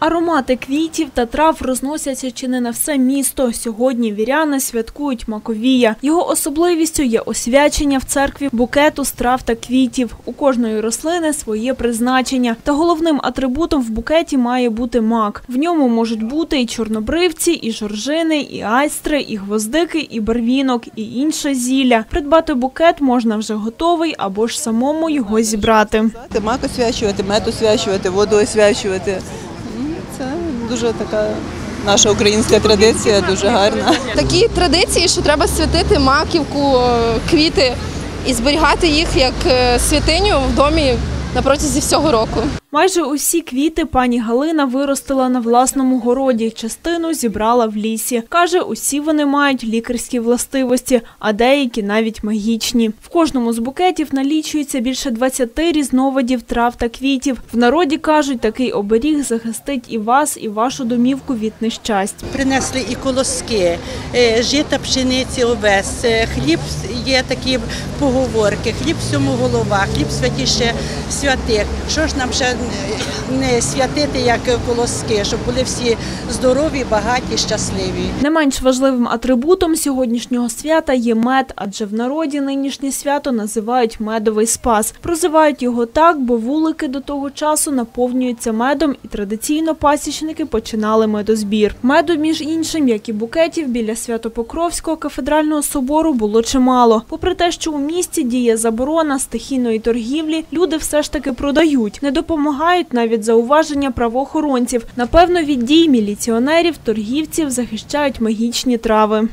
Аромати квітів та трав розносяться чи не на все місто. Сьогодні віряни святкують Маковія. Його особливістю є освячення в церкві букету з трав та квітів. У кожної рослини своє призначення. Та головним атрибутом в букеті має бути мак. В ньому можуть бути і чорнобривці, і жоржини, і айстри, і гвоздики, і барвінок, і інше зілля. Придбати букет можна вже готовий або ж самому його зібрати. Мак освячувати, мед освячувати, воду освячувати. Дуже така наша українська традиція, дуже гарна. такі традиції, що треба святити маківку, е, квіти і зберігати їх як е, святиню в домі на протязі всього року. Майже усі квіти пані Галина виростила на власному городі. Частину зібрала в лісі. Каже, усі вони мають лікарські властивості, а деякі навіть магічні. В кожному з букетів налічується більше 20 різновидів трав та квітів. В народі кажуть, такий оберіг захистить і вас, і вашу домівку від нещасть. Принесли і колоски, е, жита, пшениці, овес, е, хліб є такі поговорки, хліб всьому голова, хліб святіше святих. Що ж нам ще е, не святити, як колоски, щоб були всі здорові, багаті, щасливі. Не менш важливим атрибутом сьогоднішнього свята є мед, адже в народі нинішнє свято називають медовий спас. Прозивають його так, бо вулики до того часу наповнюються медом, і традиційно пасічники починали медозбір. Меду, між іншим, як і букетів, біля Свято-Покровського кафедрального собору було чимало. Попри те, що у місті діє заборона стихійної торгівлі, люди все ж таки продають. Не допомагають навіть зауваження правоохоронців. Напевно, від дій міліціонерів торгівців захищають магічні трави.